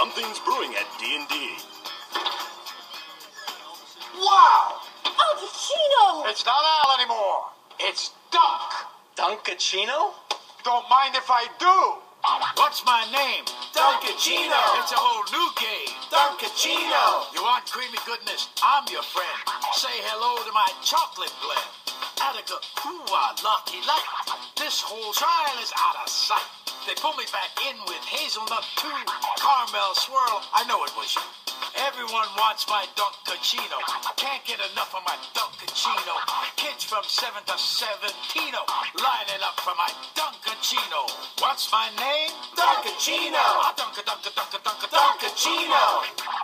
Something's brewing at D&D. Wow! Al Pacino! It's not Al anymore. It's Dunk. Dunkaccino? Don't mind if I do. What's my name? Dunkaccino. It's a whole new game. Dunkaccino. You want creamy goodness? I'm your friend. Say hello to my chocolate blend. Attica, ooh, I lucky light. This whole trial is out of sight. They pull me back in with hazelnut two Caramel swirl, I know it was you. Everyone wants my Dunkaccino. Can't get enough of my Dunkaccino. Kids from 7 to 17 lining up for my Dunkaccino. What's my name? Dunkaccino. Dunka, dunka, dunka, dunka, Dunkaccino.